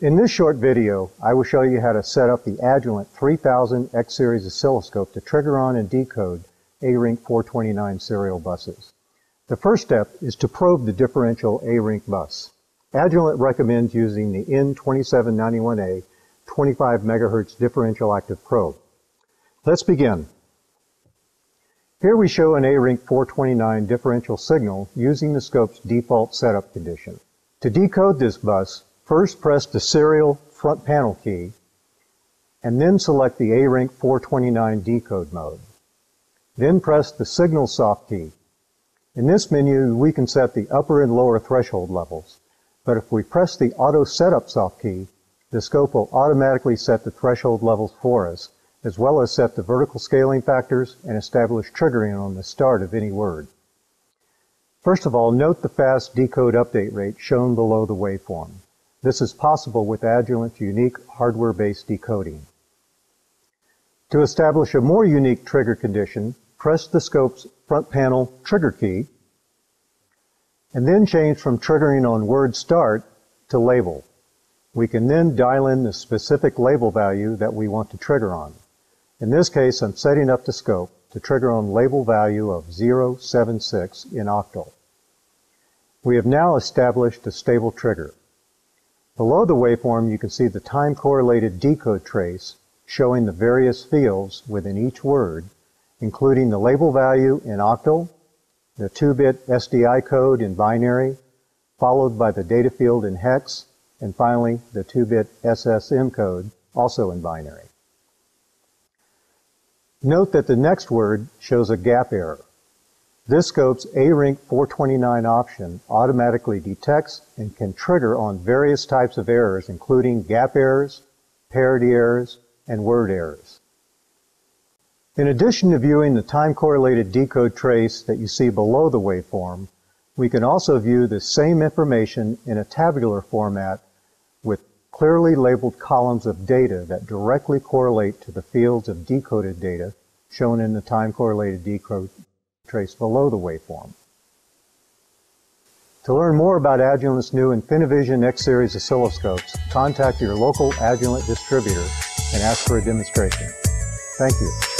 In this short video, I will show you how to set up the Agilent 3000 X-Series oscilloscope to trigger on and decode ARINC 429 serial buses. The first step is to probe the differential ARINC bus. Agilent recommends using the N2791A 25 MHz differential active probe. Let's begin. Here we show an ARINC 429 differential signal using the scope's default setup condition. To decode this bus, First press the serial front panel key and then select the ARINC 429 decode mode. Then press the signal soft key. In this menu, we can set the upper and lower threshold levels, but if we press the auto setup soft key, the scope will automatically set the threshold levels for us, as well as set the vertical scaling factors and establish triggering on the start of any word. First of all, note the fast decode update rate shown below the waveform. This is possible with Agilent's unique hardware-based decoding. To establish a more unique trigger condition, press the scope's front panel trigger key, and then change from triggering on word start to label. We can then dial in the specific label value that we want to trigger on. In this case, I'm setting up the scope to trigger on label value of 076 in octal. We have now established a stable trigger. Below the waveform, you can see the time-correlated decode trace showing the various fields within each word, including the label value in octal, the 2-bit SDI code in binary, followed by the data field in hex, and finally the 2-bit SSM code, also in binary. Note that the next word shows a gap error. This scope's ARINC 429 option automatically detects and can trigger on various types of errors, including gap errors, parity errors, and word errors. In addition to viewing the time-correlated decode trace that you see below the waveform, we can also view the same information in a tabular format with clearly labeled columns of data that directly correlate to the fields of decoded data shown in the time-correlated decode trace below the waveform. To learn more about Agilent's new InfiniiVision X-Series oscilloscopes, contact your local Agilent distributor and ask for a demonstration. Thank you.